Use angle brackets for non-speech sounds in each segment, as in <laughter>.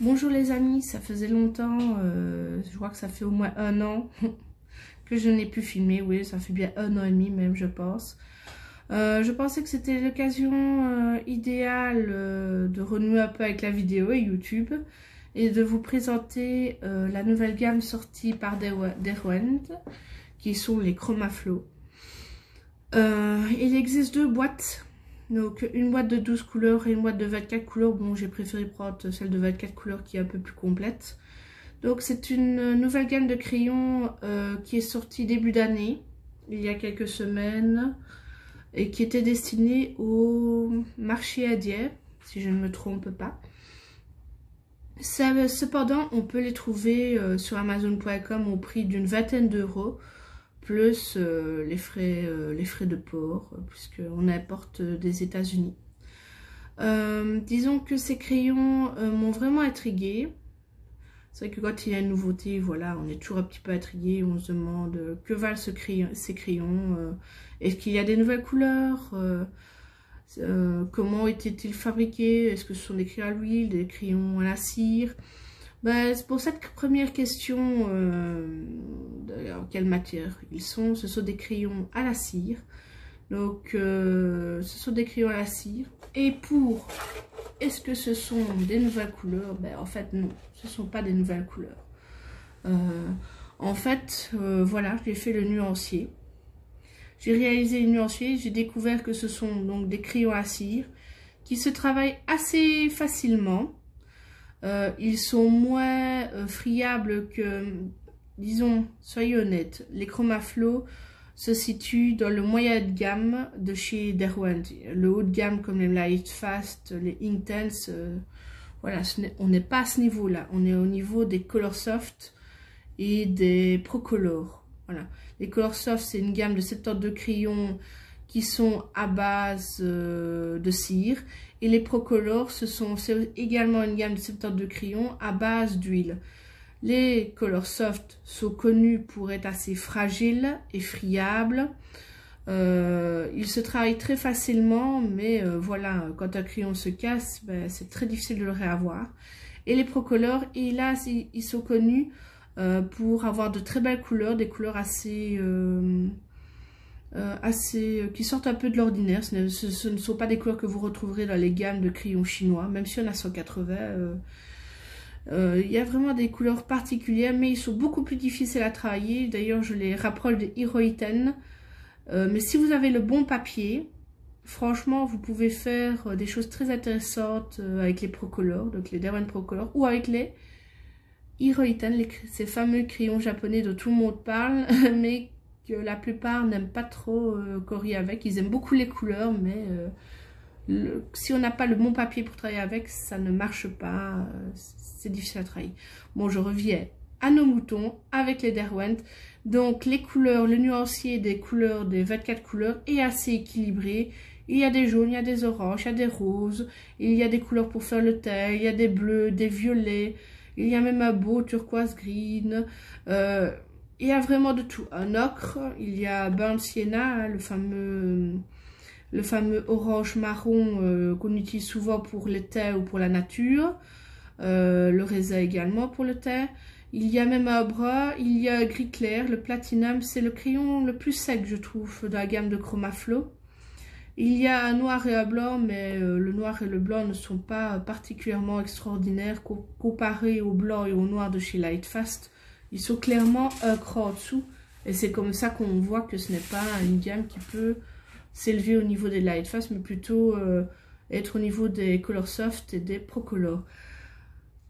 Bonjour les amis, ça faisait longtemps, euh, je crois que ça fait au moins un an <laughs> que je n'ai plus filmé, oui ça fait bien un an et demi même je pense. Euh, je pensais que c'était l'occasion euh, idéale de renouer un peu avec la vidéo et YouTube et de vous présenter la nouvelle gamme sortie par Derwent qui sont les Chromaflow. il existe deux boîtes donc une boîte de 12 couleurs et une boîte de 24 couleurs. Bon, j'ai préféré prendre celle de 24 couleurs qui est un peu plus complète. Donc c'est une nouvelle gamme de crayons euh, qui est sortie début d'année, il y a quelques semaines, et qui était destinée au marché à si je ne me trompe pas. cependant, on peut les trouver euh, sur Amazon.com au prix d'une vingtaine d'euros plus euh, les, frais, euh, les frais de port, puisqu'on importe des États-Unis. Euh, disons que ces crayons m'ont vraiment intriguée. C'est vrai que quand il y a une nouveauté, voilà, on est toujours un petit peu intrigué, on se demande que valent ces crayons, est-ce qu'il y a des nouvelles couleurs, comment étaient-ils fabriqués, est-ce que ce sont des crayons à l'huile, des crayons à la cire, ben, pour cette première question, euh, quelle matière ils sont Ce sont des crayons à la cire. Donc, euh, ce sont des crayons à la cire. Et pour, est-ce que ce sont des nouvelles couleurs? Ben, En fait, non, ce ne sont pas des nouvelles couleurs. Euh, en fait, voilà, j'ai fait le nuancier. J'ai réalisé le nuancier, j'ai découvert que ce sont donc des crayons à cire qui se travaillent assez facilement. Euh, ils sont moins euh, friables que, disons, soyez honnêtes, les Chromaflow se situent dans le moyen de gamme de chez Derwent. Le haut de gamme comme les Lightfast, les Inktense, euh, voilà, on n'est pas à ce niveau-là. On est au niveau des Colorsoft et des Procolor. Voilà. Les Colorsoft, c'est une gamme de 72 crayons qui sont à base de cire et les Procolor, ce sont également une gamme de de crayons à base d'huile. Les Color Soft sont connus pour être assez fragiles et friables. Euh, ils se travaillent très facilement, mais euh, voilà, quand un crayon se casse, ben, c'est très difficile de le réavoir. Et les Procolor, hélas, ils, sont connus euh, pour avoir de très belles couleurs, des couleurs assez euh, assez, euh, qui sortent un peu de l'ordinaire. Ce, ne sont pas des couleurs que vous retrouverez dans les gammes de crayons chinois, même si on a 180. Euh, il y a vraiment des couleurs particulières, mais ils sont beaucoup plus difficiles à travailler. D'ailleurs, je les rapproche des Hiroiten. mais si vous avez le bon papier, franchement, vous pouvez faire des choses très intéressantes avec les Procolor, donc les Derwent Procolor, ou avec les Hiroiten, ces fameux crayons japonais dont tout le monde parle, <laughs> mais la plupart n'aiment pas trop euh, avec. Ils aiment beaucoup les couleurs, mais euh, si on n'a pas le bon papier pour travailler avec, ça ne marche pas. Euh, c'est difficile à travailler. Bon, je reviens à nos moutons avec les Derwent. Donc, les couleurs, le nuancier des couleurs, des 24 couleurs est assez équilibré. Il y a des jaunes, il y a des oranges, il y a des roses, il y a des couleurs pour faire le thé, il y a des bleus, des violets, il y a même un beau turquoise green. Euh, il y a vraiment de tout. Un ocre, il y a burnt sienna, hein, le fameux, le fameux orange marron euh, qu'on utilise souvent pour le thé ou pour la nature. Euh, le raisin également pour le thé. Il y a même un bras, il y a un gris clair, le platinum, c'est le crayon le plus sec je trouve dans la gamme de Chromaflow. Il y a un noir et un blanc, mais euh, le noir et le blanc ne sont pas particulièrement extraordinaires comparés au blanc et au noir de chez Lightfast. Ils sont clairement un cran en dessous. Et c'est comme ça qu'on voit que ce n'est pas une gamme qui peut s'élever au niveau des Lightfast, mais plutôt euh, être au niveau des Color Soft et des Procolor.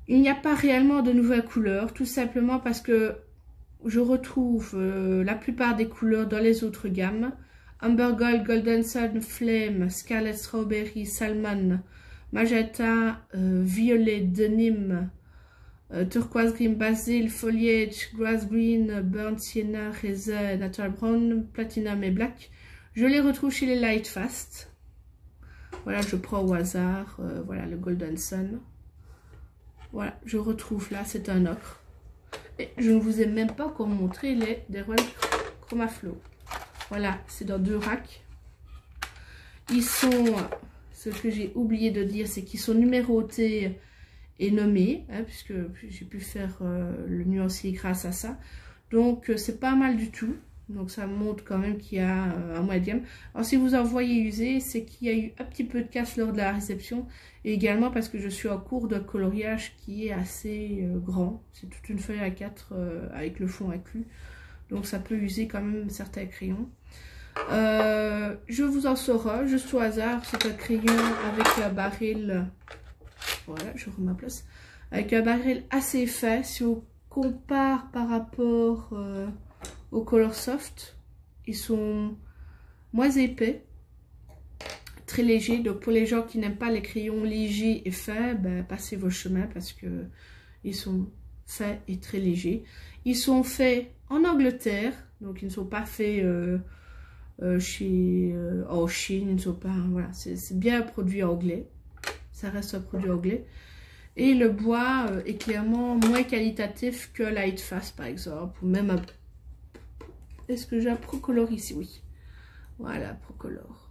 Il n'y a pas réellement de nouvelles couleurs, tout simplement parce que je retrouve euh, la plupart des couleurs dans les autres gammes. Amber Gold, Golden Sun, Flame, Scarlet Strawberry, Salmon, Magenta, euh, Violet, Denim, euh, turquoise green basil, foliage, grass green, burnt sienna, raisin, natural brown, platinum et black. Je les retrouve chez les Light Fast. Voilà, je prends au hasard. Euh, voilà, le Golden Sun. Voilà, je retrouve là, c'est un ocre. Et je ne vous ai même pas encore montré les Derwent Chromaflow. Voilà, c'est dans deux racks. Ils sont, ce que j'ai oublié de dire, c'est qu'ils sont numérotés est nommé, hein, puisque j'ai pu faire le nuancier grâce à ça. Donc c'est pas mal du tout. Donc ça montre quand même qu'il y a un moyen Alors si vous en voyez user, c'est qu'il y a eu un petit peu de casse lors de la réception. Et également parce que je suis en cours de coloriage qui est assez grand. C'est toute une feuille à 4 avec le fond inclus. Donc ça peut user quand même certains crayons. Euh, je vous en sors juste au hasard. C'est un crayon avec la baril. Voilà, je remets ma place. Avec un baril assez fait. Si on compare par rapport euh, au Color Soft, ils sont moins épais. Très légers. Donc pour les gens qui n'aiment pas les crayons légers et faits, ben, passez vos chemins parce que ils sont faits et très légers. Ils sont faits en Angleterre. Donc ils ne sont pas faits... Euh, euh, chez, en Chine, ils sont pas, voilà, c'est bien un produit anglais, ça reste un produit anglais. Et le bois euh, est clairement moins qualitatif que Lightfast par exemple, ou même un... Est-ce que j'ai un Procolor ici? Oui. Voilà, Procolor.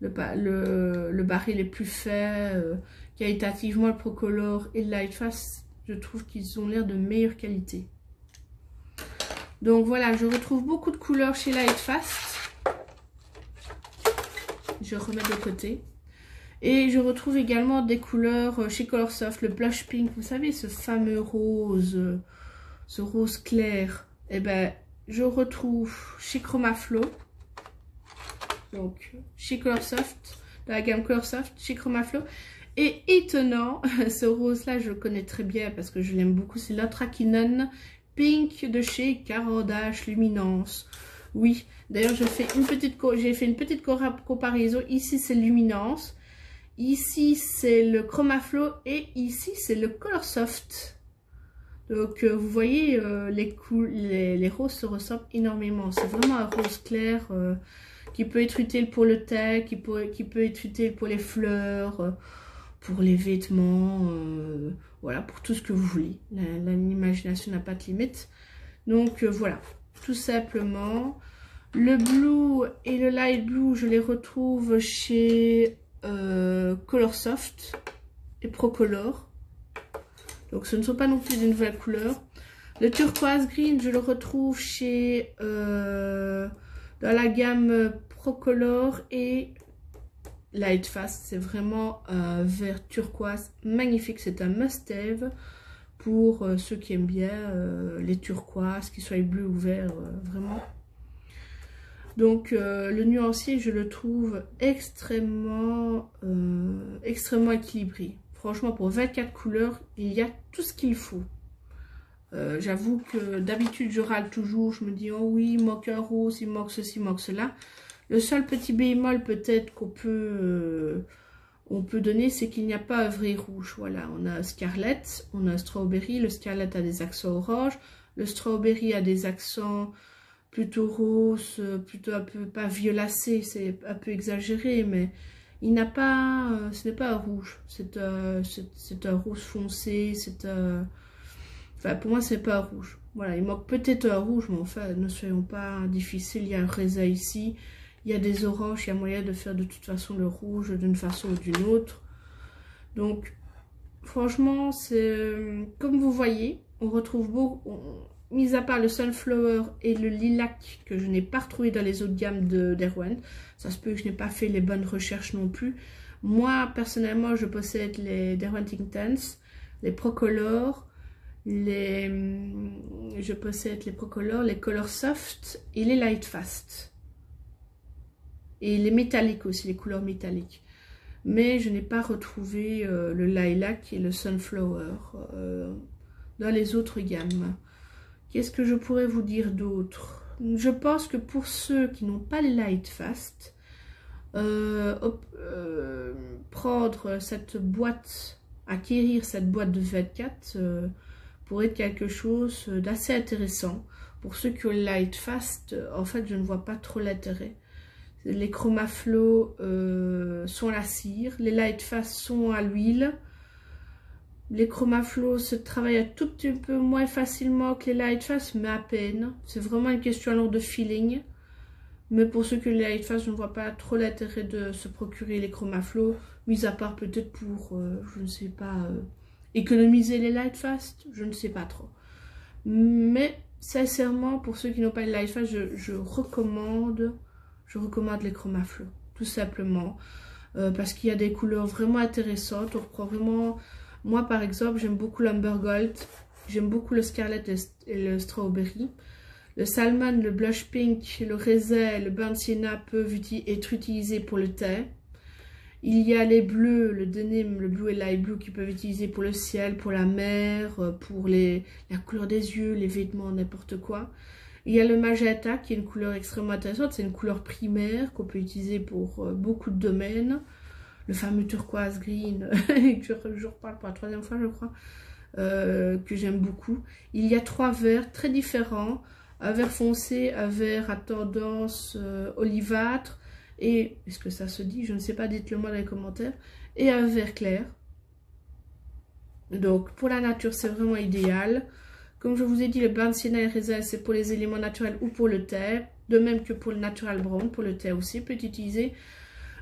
Le, baril est plus fait, qualitativement le Procolor et le Lightfast, je trouve qu'ils ont l'air de meilleure qualité. Donc voilà, je retrouve beaucoup de couleurs chez Lightfast. Je remets de côté. Et je retrouve également des couleurs euh, chez Colorsoft, le blush pink. Vous savez, ce fameux rose, euh, ce rose clair. Eh ben, je retrouve chez Chromaflow. Donc, chez Colorsoft, dans la gamme Colorsoft, chez Chromaflow. Et étonnant, <laughs> ce rose-là, je le connais très bien parce que je l'aime beaucoup. C'est l'Atrakinon Pink de chez Carodash Luminance. Oui, d'ailleurs j'ai fait une petite comparaison. Ici c'est Luminance, ici c'est le Chromaflow et ici c'est le Color Soft. Donc euh, vous voyez euh, les, les, les, roses se ressemblent énormément. C'est vraiment un rose clair euh, qui peut être utile pour le thé, qui peut, qui peut être utile pour les fleurs pour les vêtements, voilà, pour tout ce que vous voulez. L'imagination n'a pas de limite. Donc voilà, tout simplement. Le blue et le light blue, je les retrouve chez euh, Colorsoft et Procolor. Donc ce ne sont pas non plus des nouvelles couleurs. Le turquoise green, je le retrouve chez dans la gamme Procolor et Light Fast, c'est vraiment un vert turquoise magnifique. C'est un must-have pour euh, ceux qui aiment bien euh, les turquoises, qu'ils soient bleus ou verts, euh, vraiment. Donc le nuancier, je le trouve extrêmement, extrêmement équilibré. Franchement, pour 24 couleurs, il y a tout ce qu'il faut. J'avoue que d'habitude, je râle toujours. Je me dis, oh oui, il manque un rose, il manque ceci, il manque cela. Le seul petit bémol peut-être qu'on peut, euh, peut donner, c'est qu'il n'y a pas un vrai rouge. Voilà, on a Scarlett, on a Strawberry. Le Scarlett a des accents orange. Le Strawberry a des accents plutôt rose, plutôt un peu, pas violacé, c'est un peu exagéré, mais il n'a pas, euh, ce n'est pas un rouge. C'est un, un rose foncé, c'est un... Enfin, pour moi, c'est pas un rouge. Voilà, il manque peut-être un rouge, mais enfin, ne soyons pas difficiles. Il y a un raisin ici. Il y a des oranges, il y a moyen de faire de toute façon le rouge d'une façon ou d'une autre. Donc, franchement, c'est comme vous voyez, on retrouve beaucoup, mis à part le Sunflower et le Lilac que je n'ai pas retrouvé dans les autres gammes d'Erwan. Ça se peut que je n'ai pas fait les bonnes recherches non plus. Moi, personnellement, je possède les Derwent Intense, les Procolor, les, je possède les Procolor, les Color Soft et les Light Fast. Et les métalliques aussi, les couleurs métalliques. Mais je n'ai pas retrouvé euh, le lilac et le sunflower euh, dans les autres gammes. Qu'est-ce que je pourrais vous dire d'autre? Je pense que pour ceux qui n'ont pas les light fast, euh, prendre cette boîte, acquérir cette boîte de 24 pourrait être quelque chose d'assez intéressant. Pour ceux qui ont le light fast, en fait, je ne vois pas trop l'intérêt. Les chromaflow euh, sont à la cire. Les Lightfast sont à l'huile. Les chromaflow se travaillent un tout petit peu moins facilement que les Lightfast, mais à peine. C'est vraiment une question alors de feeling. Mais pour ceux que les Lightfast, je ne vois pas trop l'intérêt de se procurer les chromaflow, mis à part peut-être pour, euh, je ne sais pas, euh, économiser les light fast, je ne sais pas trop. Mais sincèrement, pour ceux qui n'ont pas les light fast, je, recommande, je recommande les tout simplement. Euh, parce qu'il y a des couleurs vraiment intéressantes. On reprend vraiment... Moi, par exemple, j'aime beaucoup l'Amber Gold. J'aime beaucoup le Scarlet et le Strawberry. Le salmon, le blush pink, le raisin, le burnt sienna peuvent être utilisés pour le thé. Il y a les bleus, le denim, le blue et light blue qui peuvent être utilisés pour le ciel, pour la mer, euh, pour les, la couleur des yeux, les vêtements, n'importe quoi. Il y a le magenta qui est une couleur extrêmement intéressante. C'est une couleur primaire qu'on peut utiliser pour euh, beaucoup de domaines. Le fameux turquoise green, <laughs> que je reparle pour la troisième fois je crois, euh, que j'aime beaucoup. Il y a trois verts très différents un vert foncé, un vert à tendance euh, olivâtre, et, est-ce que ça se dit? Je ne sais pas, dites-le moi dans les commentaires, et un vert clair. Donc, pour la nature, c'est vraiment idéal. Comme je vous ai dit, le bain de et raisin, c'est pour les éléments naturels ou pour le thé. De même que pour le natural brown, pour le thé aussi, peut être utilisé.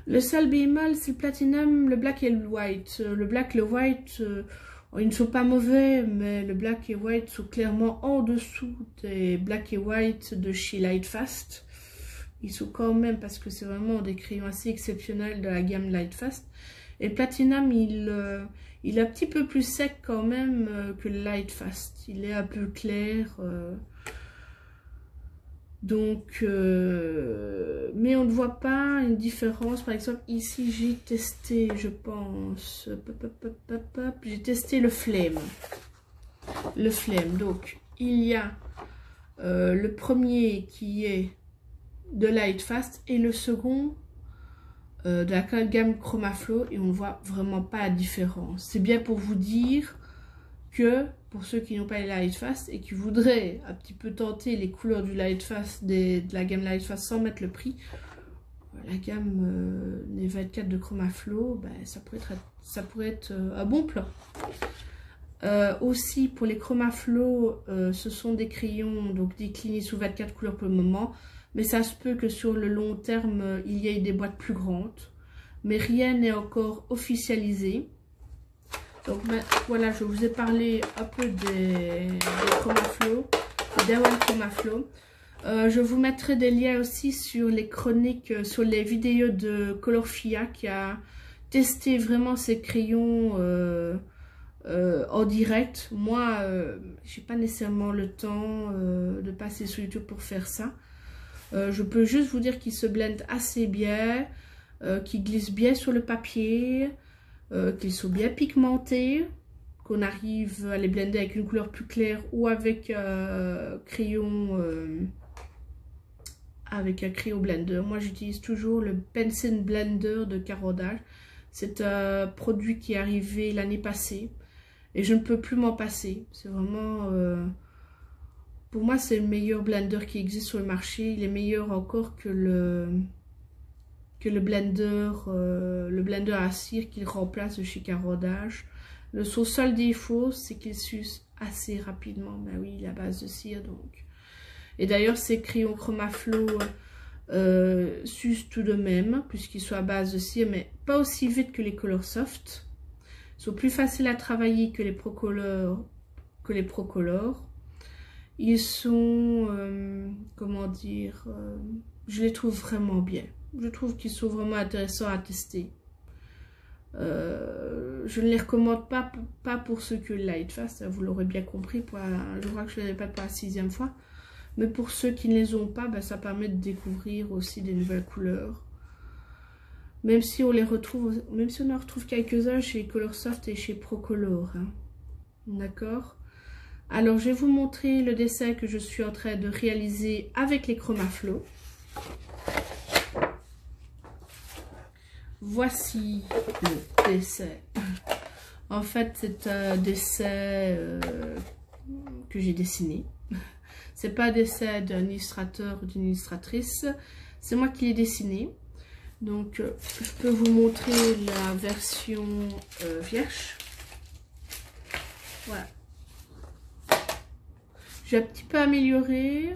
Le seul bémol, c'est le platinum, le black et le white. Le black, le white, euh, ils ne sont pas mauvais, mais le black et white sont clairement en dessous des black et white de chez Lightfast. Ils sont quand même, parce que c'est vraiment des crayons assez exceptionnels de la gamme Lightfast. Et Platinum, il, euh, est un petit peu plus sec quand même euh, que le Lightfast. Il est un peu clair. Euh, donc, euh, mais on ne voit pas une différence. Par exemple, ici, j'ai testé, je pense, j'ai testé le flemme. Le flemme. Donc, il y a euh, le premier qui est de Light Fast et le second euh, de la gamme Chromaflow et on ne voit vraiment pas la différence. C'est bien pour vous dire que pour ceux qui n'ont pas les Lightfast et qui voudraient un petit peu tenter les couleurs du Lightfast de la gamme Lightfast sans mettre le prix, la gamme euh, les 24 de Chromaflow, ben, ça pourrait être, ça pourrait être euh, un bon plan. Euh, aussi pour les Chromaflow, ce sont des crayons donc déclinés sous 24 couleurs pour le moment, mais ça se peut que sur le long terme il y ait des boîtes plus grandes, mais rien n'est encore officialisé. Donc voilà, je vous ai parlé un peu des, des Chromaflow, des Chromaflow. Euh, je vous mettrai des liens aussi sur les chroniques, euh, sur les vidéos de Colorfia qui a testé vraiment ces crayons euh, en direct. Moi, j'ai pas nécessairement le temps de passer sur YouTube pour faire ça. je peux juste vous dire qu'ils se blendent assez bien, qu'ils glissent bien sur le papier. Euh, qu'ils sont bien pigmentés, qu'on arrive à les blender avec une couleur plus claire ou avec euh, crayon euh, avec un crayon blender. Moi j'utilise toujours le Pencil Blender de Carodage. C'est un produit qui est arrivé l'année passée et je ne peux plus m'en passer. C'est vraiment... pour moi c'est le meilleur blender qui existe sur le marché. Il est meilleur encore que le que le blender, euh, le blender à cire qu'il remplace chez Carodage. Le son seul défaut, c'est qu'il suce assez rapidement. Ben oui, la base de cire donc. Et d'ailleurs, ces crayons Chromaflow euh, tout de même, puisqu'ils sont à base de cire, mais pas aussi vite que les Color Soft. Ils sont plus faciles à travailler que les Procolor. Que les Procolor. Ils sont, euh, comment dire, je les trouve vraiment bien je trouve qu'ils sont vraiment intéressants à tester. Euh, je ne les recommande pas, pas pour ceux que Lightfast, vous l'aurez bien compris, je crois que je ne les répète pas la sixième fois. Mais pour ceux qui ne les ont pas, ben, ça permet de découvrir aussi des nouvelles couleurs. Même si on les retrouve, même si on en retrouve quelques-uns chez Colorsoft et chez Procolor. Hein. D'accord? Alors, je vais vous montrer le dessin que je suis en train de réaliser avec les Chromaflow. Voici le dessin. En fait, c'est un dessin euh, que j'ai dessiné. <laughs> C'est pas un dessin d'un illustrateur ou d'une illustratrice. C'est moi qui l'ai dessiné. Donc, euh, je peux vous montrer la version euh, vierge. Voilà. J'ai un petit peu amélioré.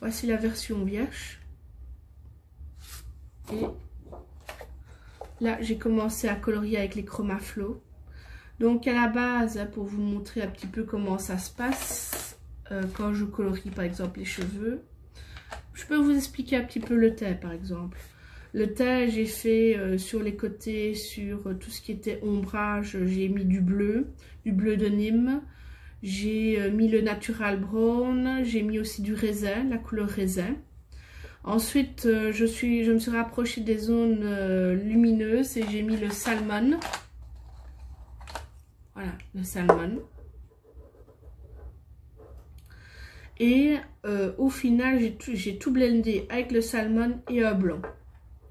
Voici la version vierge. Et Là, j'ai commencé à colorier avec les Chromaflow. Donc à la base, pour vous montrer un petit peu comment ça se passe, euh, quand je colorie par exemple les cheveux, je peux vous expliquer un petit peu le teint par exemple. Le teint, j'ai fait euh, sur les côtés, sur euh, tout ce qui était ombrage, j'ai mis du bleu, du bleu de Nîmes. J'ai mis le natural brown, j'ai mis aussi du raisin, la couleur raisin. Ensuite, je, suis, je me suis rapprochée des zones lumineuses et j'ai mis le salmon. Voilà, le salmon. Et euh, au final, j'ai tout, blendé avec le salmon et un blanc.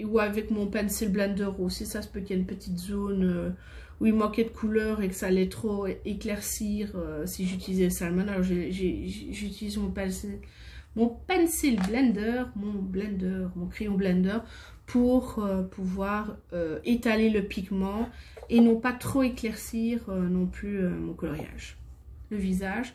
Ou avec mon pencil blender aussi. Ça se peut qu'il y ait une petite zone euh, où il manquait de couleur et que ça allait trop éclaircir euh, si j'utilisais le salmon. Alors j'utilise mon pencil, mon pencil blender, mon blender, mon crayon blender pour pouvoir étaler le pigment et non pas trop éclaircir euh, non plus euh, mon coloriage. Le visage.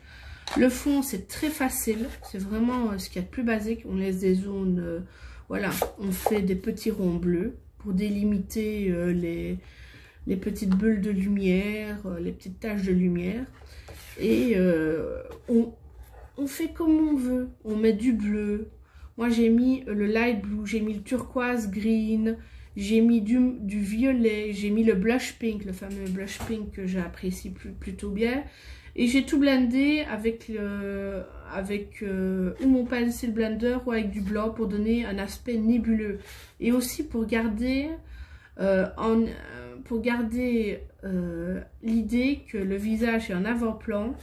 Le fond, c'est très facile. C'est vraiment euh, ce qu'il y a de plus basique. On laisse des zones, voilà, on fait des petits ronds bleus pour délimiter les petites bulles de lumière, les petites taches de lumière. Et on, on fait comme on veut. On met du bleu. Moi, j'ai mis le light blue, j'ai mis le turquoise green, j'ai mis du, violet, j'ai mis le blush pink, le fameux blush pink que j'apprécie plutôt bien. Et j'ai tout blendé avec, avec euh, ou mon pencil blender ou avec du blanc pour donner un aspect nébuleux. Et aussi pour garder, euh, pour garder euh, l'idée que le visage est en avant-plan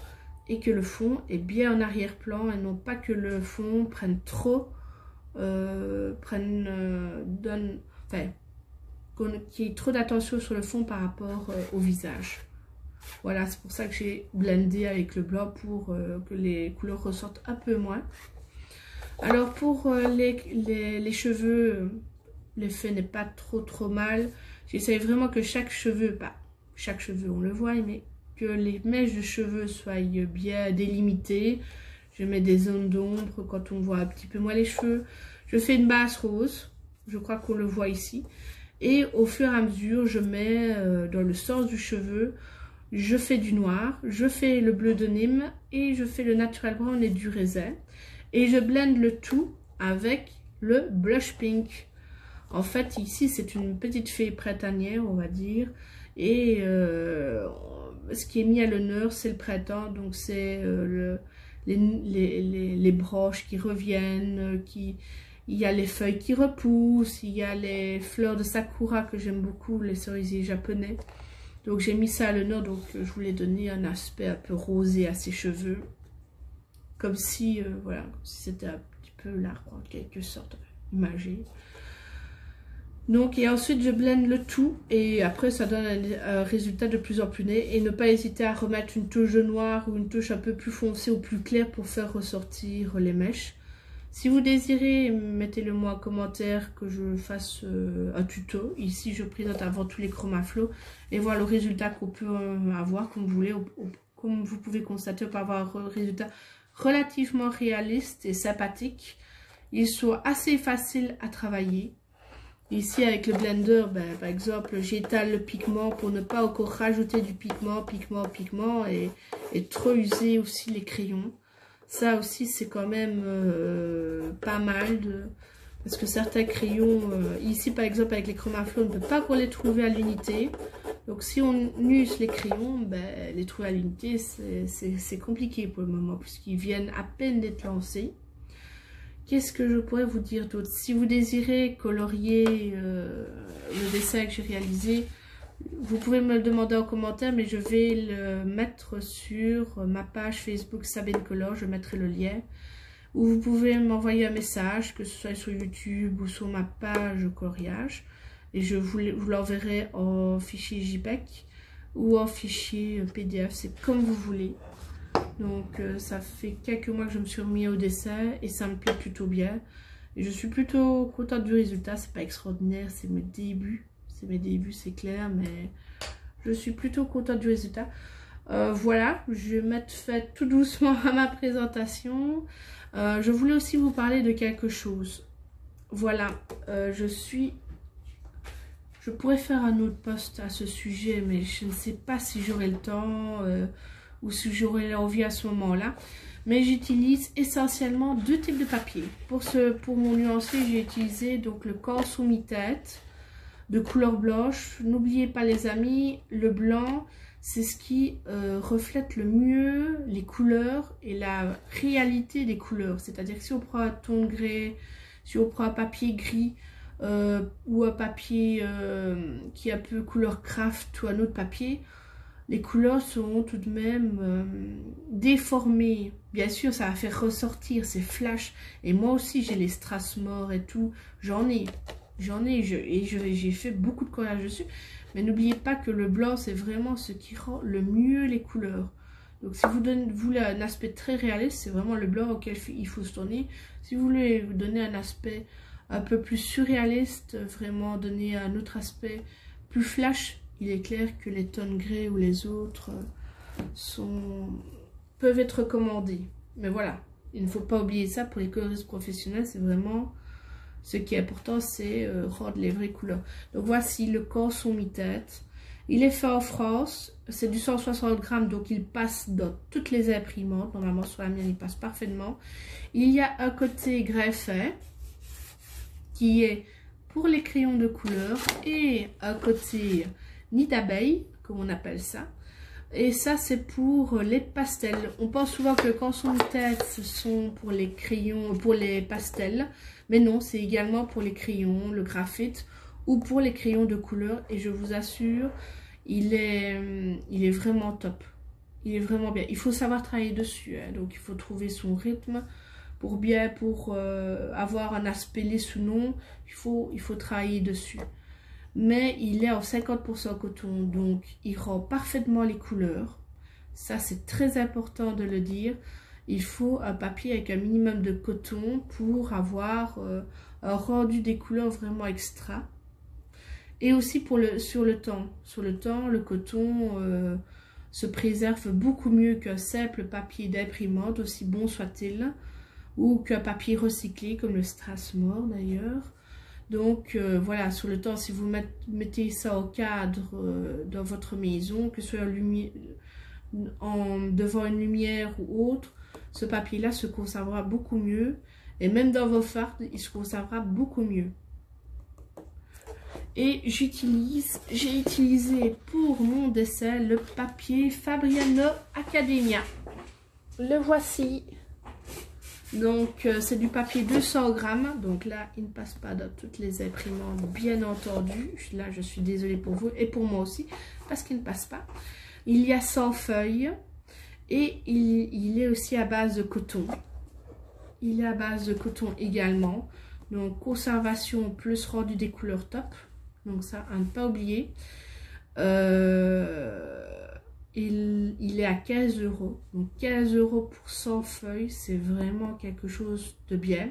et que le fond est bien en arrière-plan et non pas que le fond prenne trop, prenne, donne enfin, qu'il y ait trop d'attention sur le fond par rapport euh, au visage. Voilà, c'est pour ça que j'ai blendé avec le blanc pour euh, que les couleurs ressortent un peu moins. Alors pour euh, les, cheveux, l'effet n'est pas trop trop mal. J'essaie vraiment que chaque cheveu, pas chaque cheveu on le voit, mais que les mèches de cheveux soient bien délimitées. Je mets des zones d'ombre quand on voit un petit peu moins les cheveux. Je fais une base rose je crois qu'on le voit ici. Et au fur et à mesure, je mets euh, dans le sens du cheveu, je fais du noir, je fais le bleu de Nîmes et je fais le naturel brown et du raisin. Et je blende le tout avec le blush pink. En fait, ici, c'est une petite fée printanière, on va dire. Et euh, ce qui est mis à l'honneur, c'est le printemps. Donc, c'est euh, les, les, les, broches qui reviennent, qui, il y a les feuilles qui repoussent, il y a les fleurs de sakura que j'aime beaucoup, les cerisiers japonais. Donc j'ai mis ça à l'honneur, donc je voulais donner un aspect un peu rosé à ses cheveux. Comme si, euh, voilà, c'était un petit peu l'arbre en quelque sorte, imagé. Donc, et ensuite, je blende le tout. Et après, ça donne un, résultat de plus en plus net. Et ne pas hésiter à remettre une touche noire ou une touche un peu plus foncée ou plus claire pour faire ressortir les mèches. Si vous désirez, mettez-le moi en commentaire que je fasse euh, un tuto. Ici, je présente avant tous les chromaflows et voilà le résultat qu'on peut euh, avoir, comme vous voulez. Comme vous pouvez constater, on peut avoir un résultat relativement réaliste et sympathique. Ils sont assez faciles à travailler. Ici, avec le blender, ben, par exemple, j'étale le pigment pour ne pas encore rajouter du pigment, pigment, pigment et, trop user aussi les crayons. Ça aussi, c'est quand même euh, pas mal. Parce que certains crayons, euh, ici par exemple avec les chromaflows, on ne peut pas encore les trouver à l'unité. Donc si on use les crayons, ben, les trouver à l'unité, c'est compliqué pour le moment, puisqu'ils viennent à peine d'être lancés. Qu'est-ce que je pourrais vous dire d'autre? Si vous désirez colorier euh, le dessin que j'ai réalisé, vous pouvez me le demander en commentaire, mais je vais le mettre sur ma page Facebook Sabine Color. Je mettrai le lien. Ou vous pouvez m'envoyer un message, que ce soit sur YouTube ou sur ma page coloriage. Et je vous, l'enverrai en fichier JPEG ou en fichier PDF. C'est comme vous voulez. Donc euh, ça fait quelques mois que je me suis remis au dessin et ça me plaît plutôt bien. Je suis plutôt contente du résultat. C'est pas extraordinaire, c'est mes débuts. C'est mes débuts, c'est clair, mais je suis plutôt contente du résultat. Euh, voilà, je vais mettre fait tout doucement <laughs> à ma présentation. Euh, je voulais aussi vous parler de quelque chose. Voilà, je suis Je pourrais faire un autre post à ce sujet, mais je ne sais pas si j'aurai le temps ou si j'aurai l'envie à ce moment-là. Mais j'utilise essentiellement deux types de papier. Pour, ce, pour mon nuancier, j'ai utilisé donc le corps mi-tête de couleur blanche. N'oubliez pas les amis, le blanc, c'est ce qui euh, reflète le mieux les couleurs et la réalité des couleurs. C'est-à-dire que si on prend un ton gris, si on prend un papier gris euh, ou un papier euh, qui a un peu couleur craft ou un autre papier, les couleurs seront tout de même déformées. Bien sûr, ça va faire ressortir ces flashs. Et moi aussi, j'ai les Strasmore et tout. J'en ai. J'en ai. Et j'ai fait beaucoup de collage dessus. Mais n'oubliez pas que le blanc, c'est vraiment ce qui rend le mieux les couleurs. Donc si vous voulez un aspect très réaliste, c'est vraiment le blanc auquel il faut se tourner. Si vous voulez vous donner un aspect un peu plus surréaliste, vraiment donner un autre aspect plus flash, il est clair que les tonnes gris ou les autres sont, peuvent être recommandés. Mais voilà, il ne faut pas oublier ça pour les coloristes professionnels, c'est vraiment ce qui est important, c'est euh, rendre les vraies couleurs. Donc voici le son mi-tête. Il est fait en France. C'est du 160 grammes, donc il passe dans toutes les imprimantes. Normalement, sur la mienne, il passe parfaitement. Il y a un côté greffé, qui est pour les crayons de couleur, et un côté nid d'abeille, comme on appelle ça. Et ça, c'est pour les pastels. On pense souvent que quand son tête, ce sont pour les crayons, pour les pastels. Mais non, c'est également pour les crayons, le graphite ou pour les crayons de couleur. Et je vous assure, il est, il est vraiment top. Il est vraiment bien. Il faut savoir travailler dessus. Hein. Donc, il faut trouver son rythme pour bien, pour euh, avoir un aspect lisse ou non. Il faut, il faut travailler dessus mais il est en 50% coton, donc il rend parfaitement les couleurs. Ça, c'est très important de le dire. Il faut un papier avec un minimum de coton pour avoir euh, un rendu des couleurs vraiment extra. Et aussi pour le, sur le temps. Sur le temps, le coton euh, se préserve beaucoup mieux qu'un simple papier d'imprimante, aussi bon soit-il, ou qu'un papier recyclé comme le Strasmore d'ailleurs. Donc euh, voilà, sur le temps, si vous mettez ça au cadre euh, dans votre maison, que ce soit devant une lumière ou autre, ce papier-là se conservera beaucoup mieux. Et même dans vos fardes, il se conservera beaucoup mieux. Et j'utilise, j'ai utilisé pour mon dessin le papier Fabriano Academia. Le voici. Donc, euh, c'est du papier 200 grammes. Donc là, il ne passe pas dans toutes les imprimantes, bien entendu. Là, je suis désolée pour vous et pour moi aussi, parce qu'il ne passe pas. Il y a 100 feuilles et il, est aussi à base de coton. Il est à base de coton également. Donc, conservation plus rendu des couleurs top. Donc ça, à ne pas oublier. Euh il, est à 15 euros. Donc 15 euros pour 100 feuilles, c'est vraiment quelque chose de bien.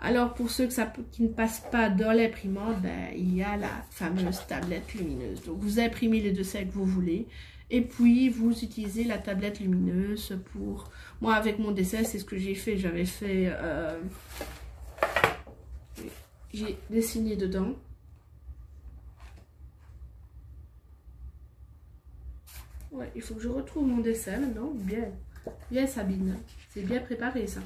Alors pour ceux que ça, qui ne passent pas dans l'imprimante, ben, il y a la fameuse tablette lumineuse. Donc vous imprimez les deux sacs que vous voulez. Et puis vous utilisez la tablette lumineuse pour... Moi avec mon dessin, c'est ce que j'ai fait. J'avais fait... Euh, j'ai dessiné dedans. Il faut que je retrouve mon dessin maintenant. Bien, bien Sabine. C'est bien préparé ça.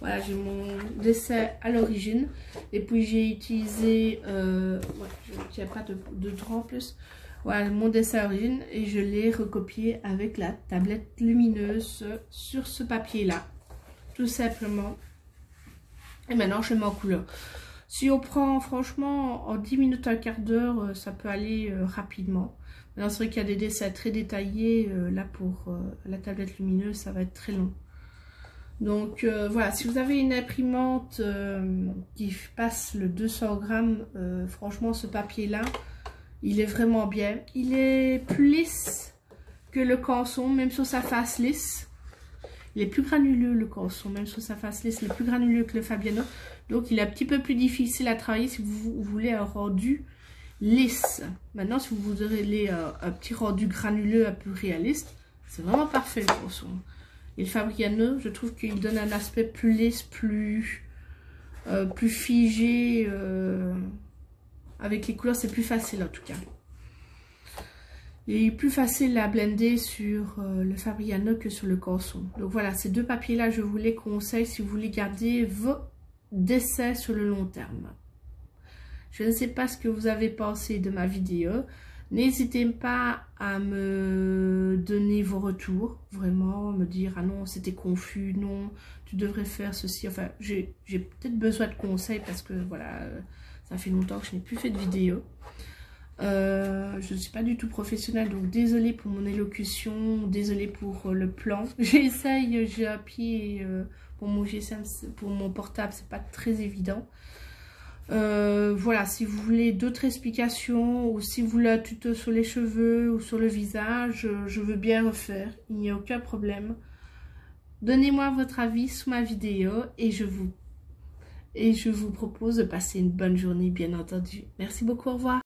Voilà, j'ai mon dessin à l'origine. Et puis j'ai utilisé, euh, ouais, je tiens pas de, de en plus. Voilà, mon dessin à l'origine. Et je l'ai recopié avec la tablette lumineuse sur ce papier-là. Tout simplement. Et maintenant, je mets en couleur. Si on prend, franchement, en 10 minutes, un quart d'heure, ça peut aller euh, rapidement c'est vrai qu'il y a des dessins très détaillés. Euh, là, pour euh, la tablette lumineuse, ça va être très long. Donc euh, voilà, si vous avez une imprimante qui passe le 200 grammes, franchement ce papier là, il est vraiment bien. Il est plus lisse que le canson, même sur sa face lisse. Il est plus granuleux le canson, même sur sa face lisse, il est plus granuleux que le Fabiano. Donc il est un petit peu plus difficile à travailler si vous voulez un rendu lisse. Maintenant, si vous voulez euh, un petit rendu granuleux un peu réaliste, c'est vraiment parfait pour son. Et le Fabriano, je trouve qu'il donne un aspect plus lisse, plus, euh, plus figé. Euh, Avec les couleurs, c'est plus facile en tout cas. Il est plus facile à blender sur le Fabriano que sur le Corson. Donc voilà, ces deux papiers-là, je vous les conseille si vous voulez garder vos dessins sur le long terme. Je ne sais pas ce que vous avez pensé de ma vidéo. N'hésitez pas à me donner vos retours, vraiment, me dire « Ah non, c'était confus, non, tu devrais faire ceci. » Enfin, j'ai peut-être besoin de conseils parce que, voilà, euh, ça fait longtemps que je n'ai plus fait de vidéo. Euh, je ne suis pas du tout professionnelle, donc désolée pour mon élocution, désolée pour euh, le plan. <laughs> J'essaye, j'ai appuyé euh, pour mon GSM, pour mon portable, c'est pas très évident. Voilà, si vous voulez d'autres explications ou si vous voulez un tuto sur les cheveux ou sur le visage, je veux bien refaire, il n'y a aucun problème. Donnez-moi votre avis sous ma vidéo et je vous et je vous propose de passer une bonne journée bien entendu. Merci beaucoup, au revoir.